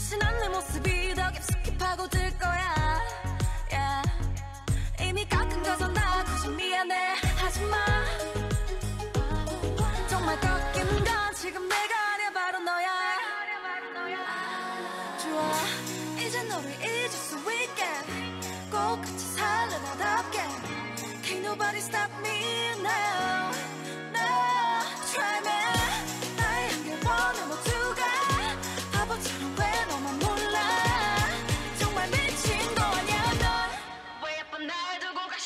날씬한 내 모습이 더 깊숙이 파고들 거야 yeah. 이미 가끔 가서 나 굳이 미안해 하지마 정말 꺾인건 지금 내가 아니야 바로 너야 좋아 이제 너를 잊을 수 있게 꼭 같이 살래 나답게 Can't nobody stop me now